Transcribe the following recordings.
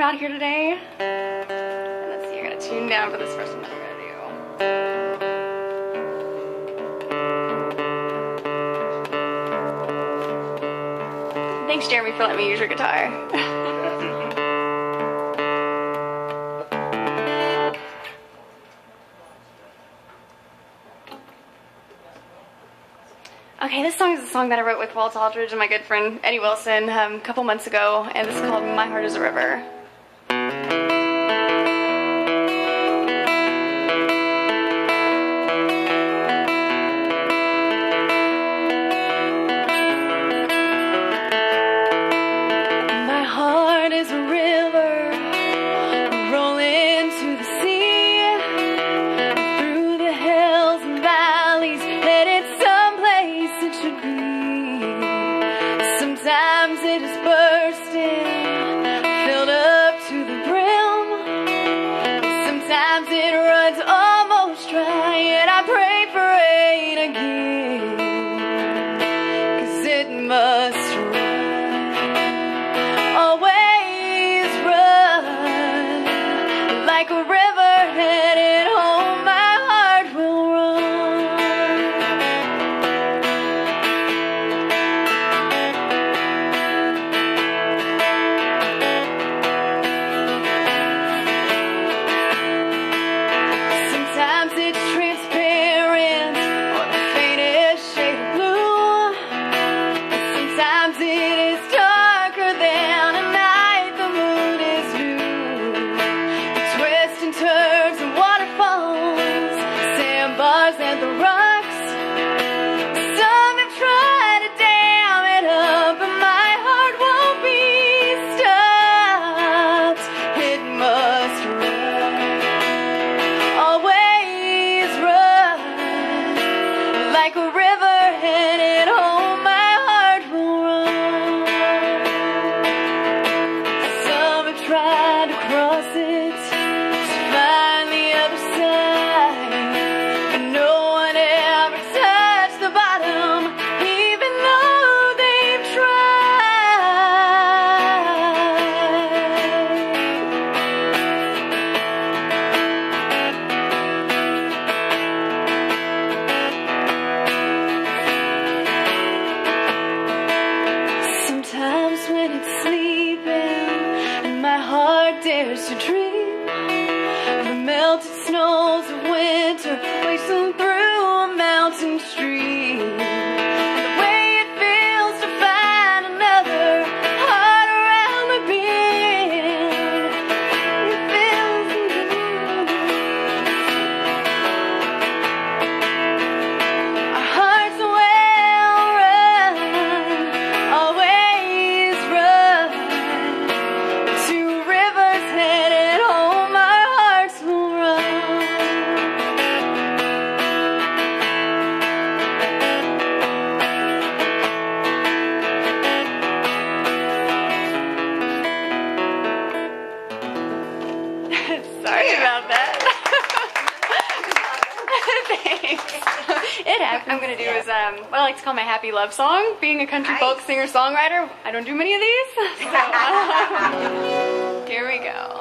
I'm out here today. And let's see, I gotta tune down for this first one I'm gonna do. Thanks, Jeremy, for letting me use your guitar. Okay, this song is a song that I wrote with Walt Aldridge and my good friend Eddie Wilson um, a couple months ago, and this is called My Heart is a River. What I'm gonna do is um, what I like to call my happy love song. Being a country nice. folk singer-songwriter, I don't do many of these. So, uh, here we go.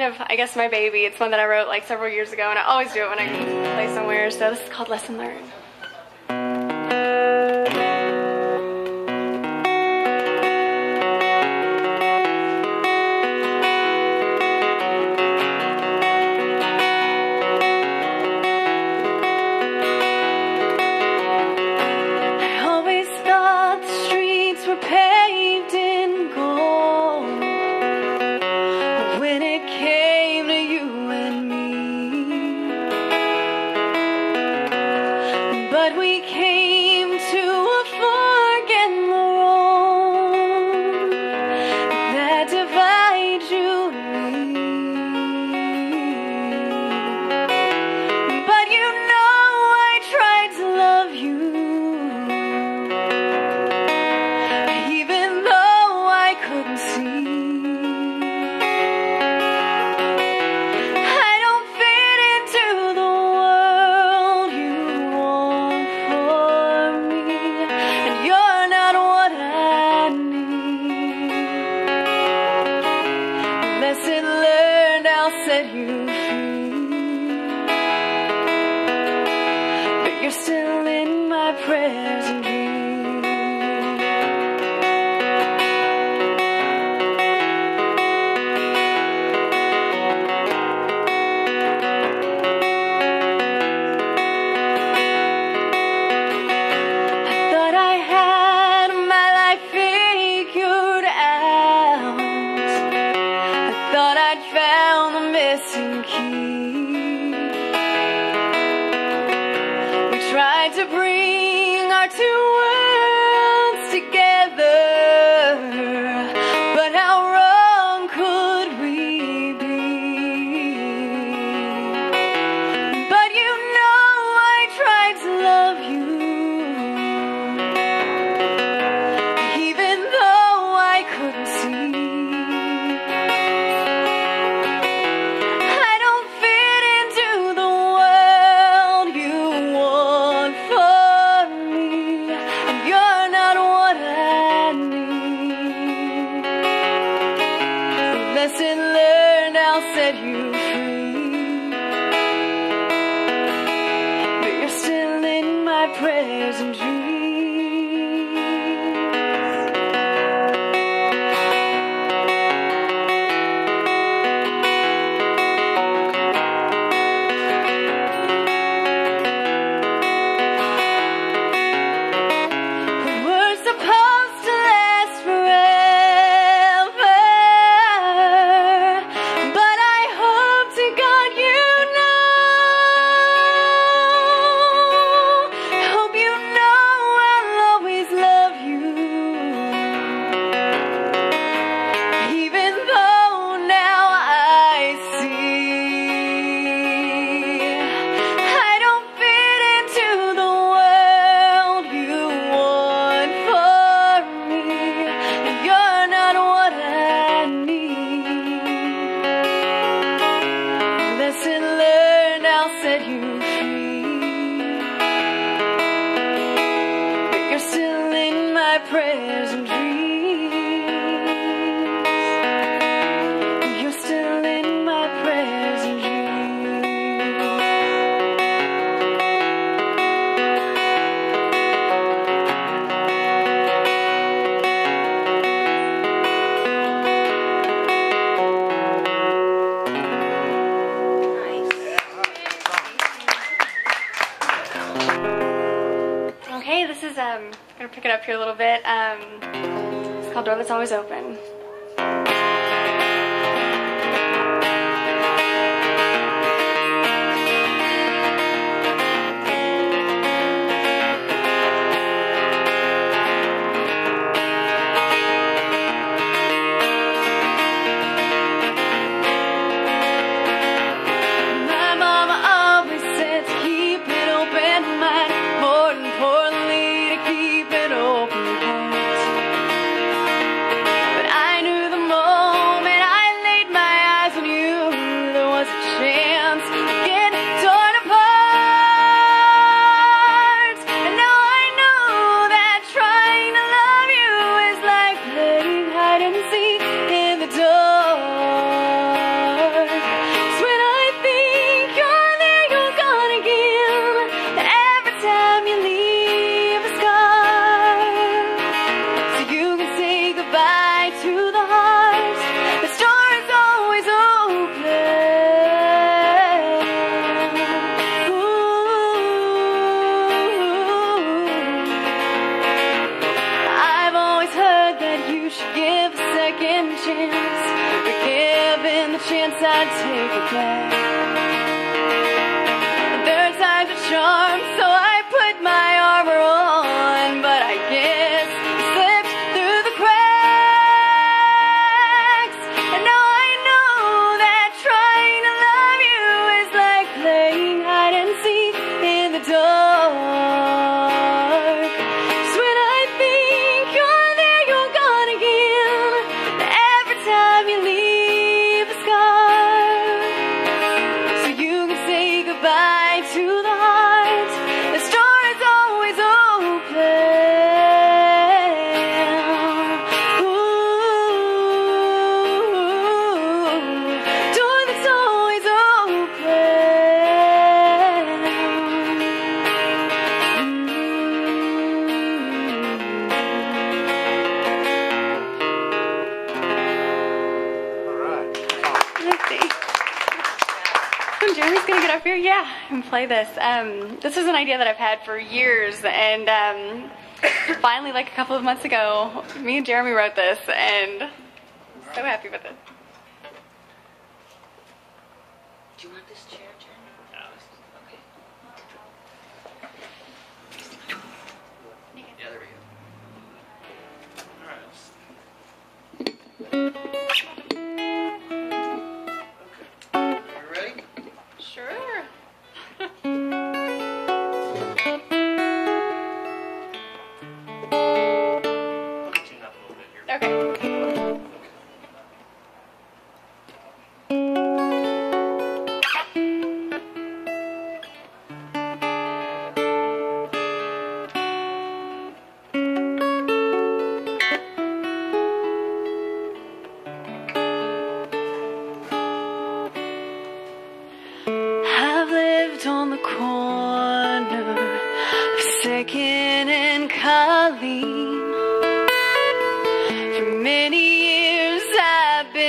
kind of, I guess, my baby. It's one that I wrote like several years ago, and I always do it when I play somewhere. So this is called Lesson Learned. prayers to said you. prayers and door was always open. chance I take third time's a charm. Jeremy's going to get up here, yeah, and play this. Um, this is an idea that I've had for years, and um, finally, like a couple of months ago, me and Jeremy wrote this, and I'm so happy with it. Do you want this chair, Jeremy? Okay. Yeah, there we go. All right.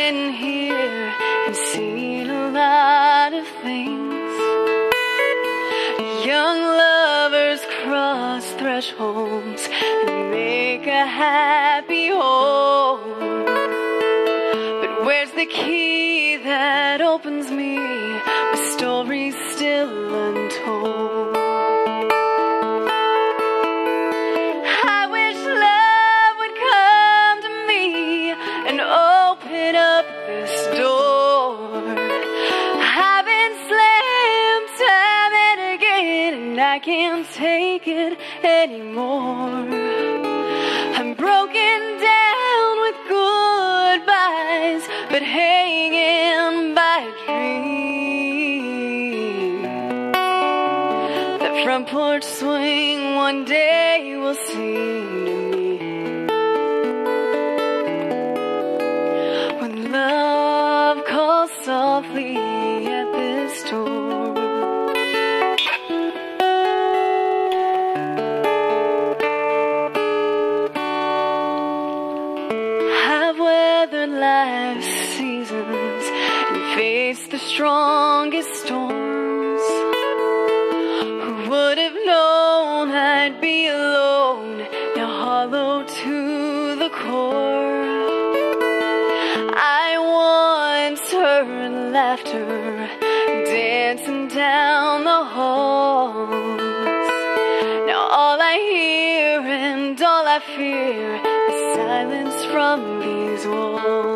been here and seen a lot of things. Young lovers cross thresholds and make a happy home. But where's the key? can't take it anymore. Life's seasons and faced the strongest storms. Who would have known I'd be alone, now hollow to the core? I once heard laughter dancing down the halls. Now all I hear and all I fear is silence from these walls.